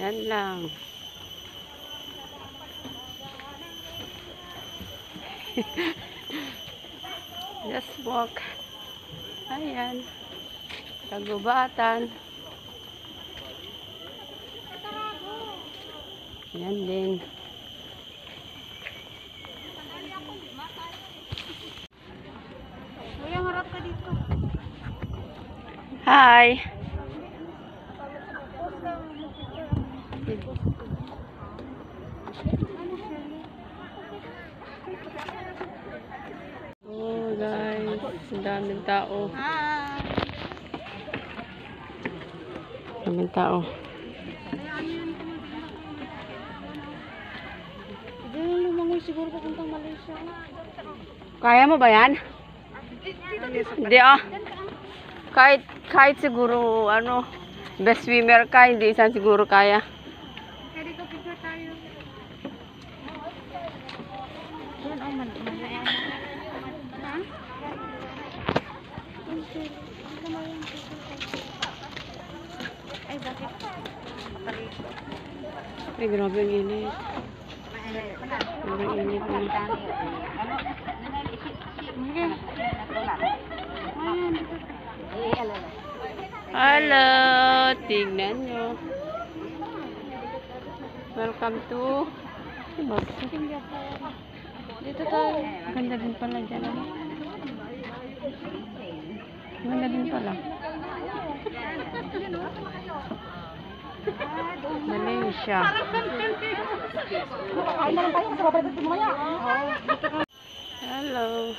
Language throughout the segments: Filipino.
Yan lang. Just walk. Ayan. Tagubatan. Yan din. Hi. Oh guys, ang daming tao. Daming tao. Siguro papuntang Malaysia. Kaya mo ba yan? Hindi ah. Kahit, kahit siguro, ano, best swimmer ka, hindi isang siguro kaya. Ay, grabe na. Hello! Tingnan nyo. Welcome to? Dito tayo. Ganda din pala dyan. Ganda din pala. Malaysia. Hello.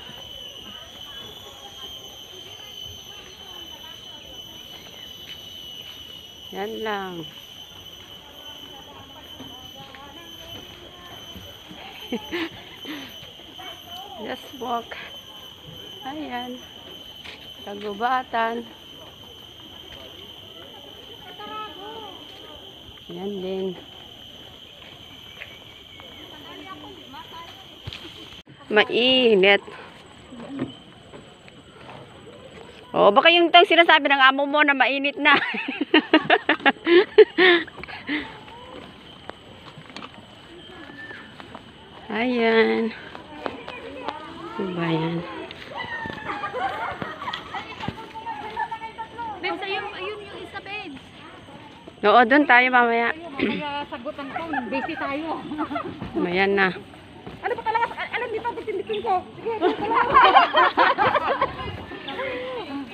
Yan lang. Just walk. Ayan. Tagubatan. Yan din. Mainit. Oh, baka yung tang sinasabi ng amo mo na mainit na. Ayan. Diba yan? Babes, ayun, ayun yung isa, babes. Oo, doon tayo mamaya. Kaya sagutan ko, busy tayo. Mayan na. ano ba talaga? Alam pa, bitin ko. Sige,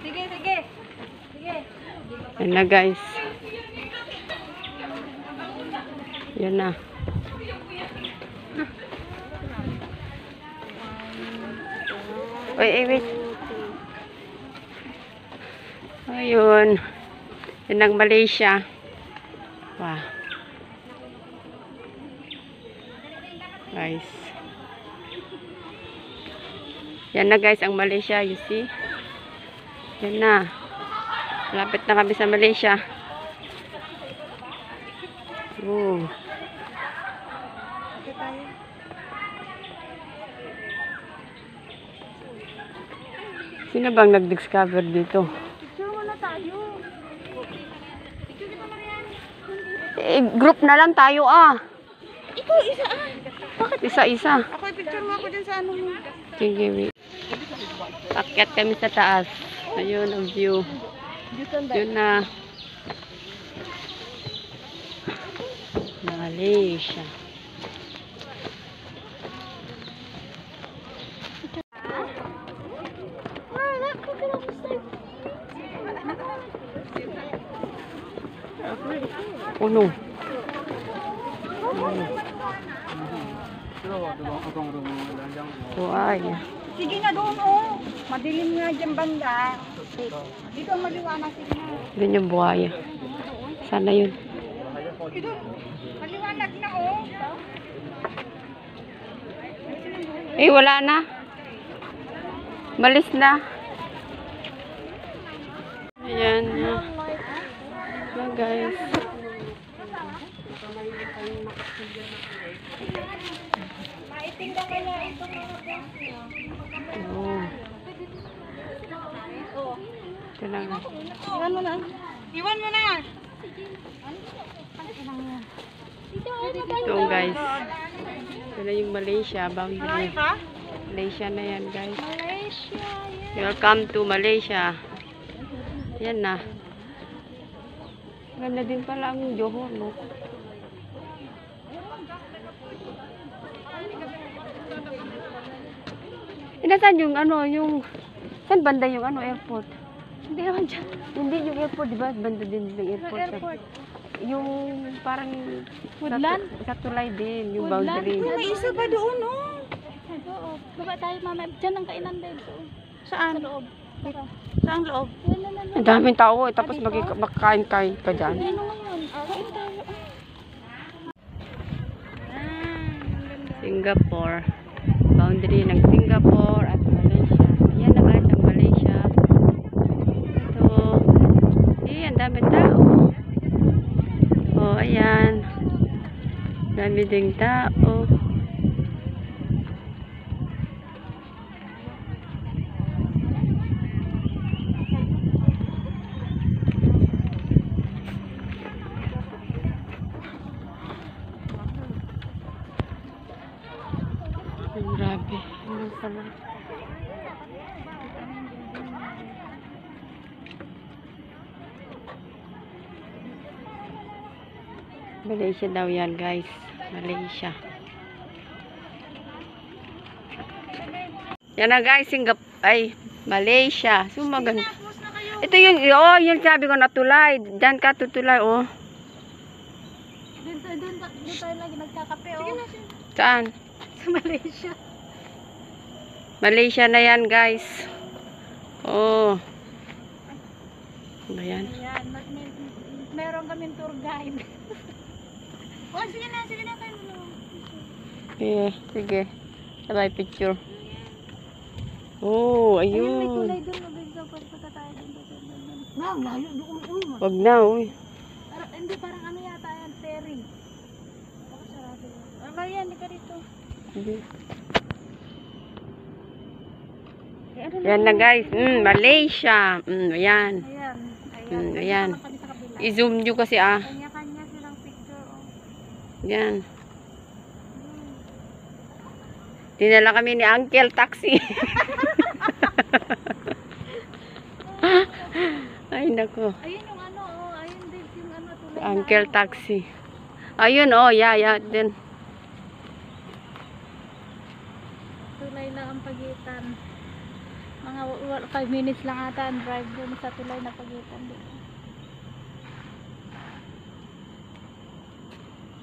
sige, sige. Sige. Yan na guys. Yan na. Uy, eh, wait. Ayun. Yan ang Malaysia. Wow. Guys. Yan na guys ang Malaysia, you see? Yan na. Lapit na kami sa Malaysia. Oh. Sino bang nag-discover dito? Picture muna tayo. Picture kita, Marian. Group na lang tayo ah. Ikaw, isa ah. Bakit? Isa-isa. Ako, picture mo ako dyan sa ano mo. Sige, wait. Akyat kami sa taas. Ayun ang view. Yun na. Malaysia. Uno. Buhay. Sige na doon, oh. Madilim nga dyan banda. Dito ang maliwanag. Sige na. Yun yung buhaya. Sana yun. Dito, maliwanag na, oh. Eh, wala na. Malis na. Ayan na. Na guys. Maiting na kaya ito mga Oh. Ito na nga. Iwan mo na. Iwan mo na. Ito guys. Ito na yung Malaysia boundary. Malaysia na yan guys. Malaysia. Welcome to Malaysia. Yan na. Ganda din pala ang Johor, no? Nasaan yung ano, yung... Saan banda yung ano, airport? Hindi naman dyan. Hindi yung airport, di ba? Banda din yung airport. airport. Yung parang... Woodland? Sa, sa tulay din, yung Woodland? boundary. May isa pa doon, oh. Oo. Baba tayo, mama. Diyan ang kainan din. Saan? Sa loob. Saan loob? Ang daming tao eh, tapos makakain-kain ka dyan. Ano ngayon? Kain tayo. Singapore. Boundary ng Singapore at Malaysia. Ayan na ang Malaysia. Ito. Eh, ang dami tao. Oh, ayan. Dami ding tao. Grabe. Ano pala? Malaysia daw yan guys. Malaysia. Yan na guys, Singapore. Ay, Malaysia. Sumaganda. Ito yung, oh, yung sabi ko na tulay. Diyan ka tutulay, oh. Doon doon doon tayo lagi nagkakape, oh. Saan? Sa Malaysia. Malaysia na yan guys. Oh. Ano yan? Ayan, may, meron kaming tour guide. oh, sige na, sige na tayo. Eh, sige. Sabay picture. Oh, Ayun, may ayun. kulay doon. Mabilis daw pagpunta tayo doon. Wag na, uy. Hindi, parang ano yata yan, ferry. Baka sarado yan. Ah, Maria, hindi ka dito. Hindi. Eh, ano Yan na guys. Mm, Malaysia. Mm, ayan. Ayan. Ayan. Mm, ayan. I-zoom nyo kasi ah. Kanya-kanya silang picture. Oh. Yan. Dinala kami ni Uncle Taxi. Ay, nako. Ayun yung ano, oh. Ayun din yung ano, tulay Uncle ano. Taxi. Ayun, oh, yeah, yeah. Din. Tulay lang ang pagitan. Mga 5 minutes lang ata ang drive dun sa tulay na pagitan dito.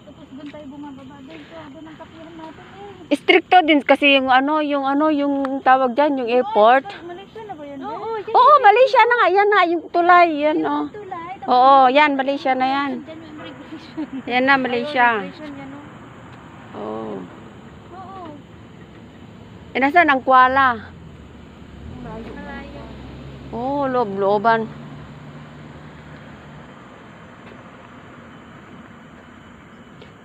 Tapos doon tayo bumababa doon. So, doon ang kapihan natin eh. Stricto din kasi yung ano, yung ano, yung tawag dyan, yung airport. Malaysia na ba yun? Oo, yan. Oo, Malaysia na nga. Yan na, yung tulay. Yan, oh. Tulay. Oo, yan, Malaysia na yan. Yung. Yan na, Malaysia. Oh. Oo. Oo. Eh, nasaan ang Kuala? Malayo. Oh, loob-looban.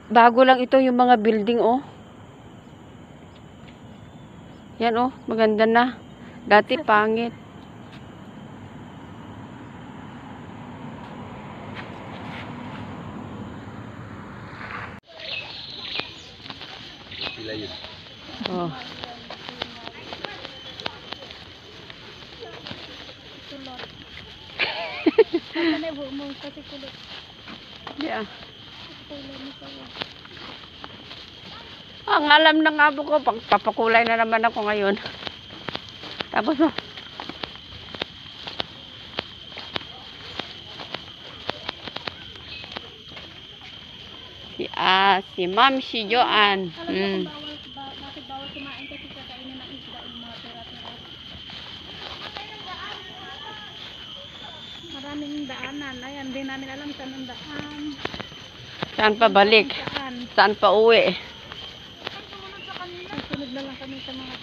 Bago lang ito yung mga building, oh. Yan, oh. Maganda na. Dati pangit. Oh. Kulot. Ano na yung mo kasi kulot. Mo sa'yo. Ang alam ng abo ko, pagpapakulay na naman ako ngayon. Tapos, oh. Si, ah, si Ma'am, si Joanne. Mm. Saan pa balik? Saan pa uwi? Susunod na lang kami sa mga